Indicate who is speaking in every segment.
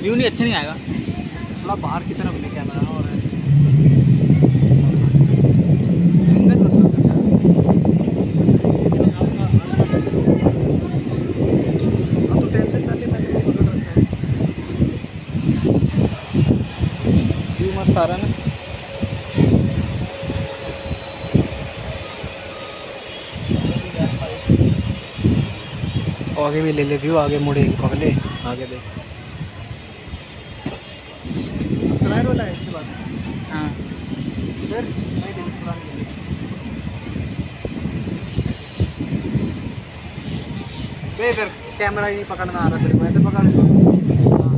Speaker 1: View नहीं अच्छा नहीं आएगा।
Speaker 2: थोड़ा बाहर की तरफ़ नहीं मस्त आ रहा है ना। आगे भी ले ले व्यू आगे मुड़ेगी पगले आगे देख। वाला है इसके बाद
Speaker 1: हाँ।
Speaker 2: नहीं इधर कैमरा ही पकड़ना आ रहा तेरे को ऐसे पकड़ हाँ।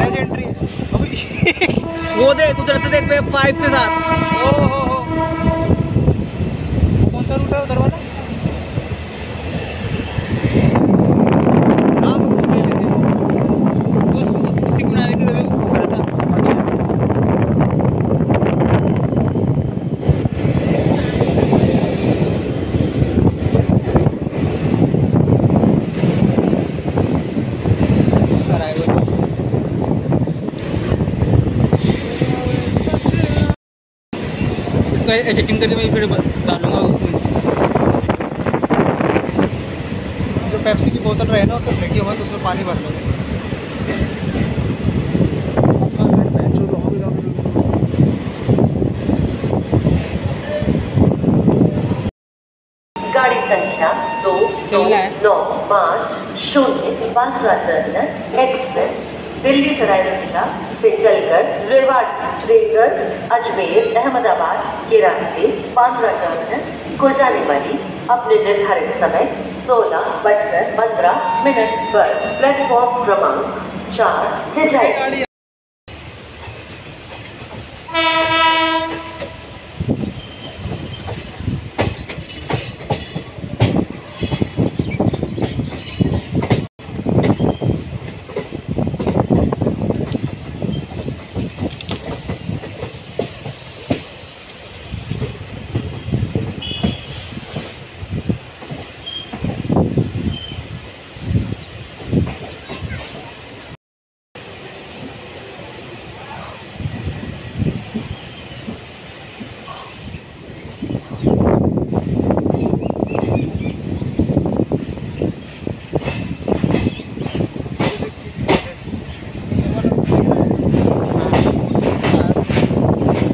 Speaker 2: लेजेंडरी
Speaker 1: वो देख उधर से देख वेब फाइव के साथ। ओ हो हो कौन सा रूट है उधर वाला
Speaker 2: हाँ वो ले
Speaker 1: लेंगे वो स्टिक बनाने के लिए वो खड़ा था कराए हुए। इसको एडिटिंग करके मैं फिर डालूँगा उसमें।
Speaker 2: जो पेप्सी की बोतल रहे ना उसे फेंकी हुआ तो उसमें पानी भर लो
Speaker 3: गाड़ी संख्या दो दो नौ पाँच शून्य बांद्रा टर्मिनस एक्सप्रेस। दिल्ली सराय रोहिला से चलकर रेवाड रेकर अजमेर, अहमदाबाद के रास्ते बांद्रा टर्मिनस को जाने वाली अपने निर्धारित समय सोलह बजकर पंद्रह मिनट पर प्लेटफॉर्म क्रमांक चार से जाएगी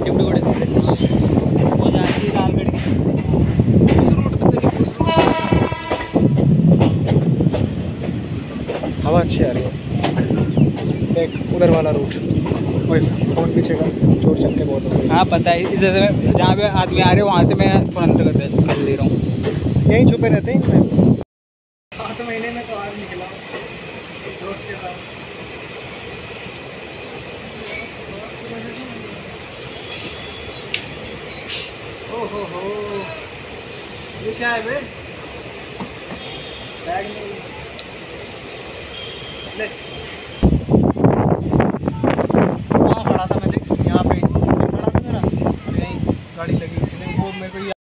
Speaker 1: डिब्रूगढ़ एक्सप्रेस वो जाती है लालगढ़ की
Speaker 2: हवा अच्छी आ रही है। देख उधर वाला रूट वही फ़ोन पीछे का चोर चल के बहुत हो रही हाँ
Speaker 1: पता है इधर से मैं जहाँ पे आदमी आ रहे हैं वहाँ से मैं तुरंत कर कर ले रहा हूँ।
Speaker 2: यहीं छुपे रहते हैं सात महीने में तो आज निकला। दोस्त के साथ। हो हो। ये क्या है बे? बैग नहीं। ले। खड़ा था मैं देख, यहाँ पे। खड़ा था मेरा? गाड़ी लगी वो मेरे को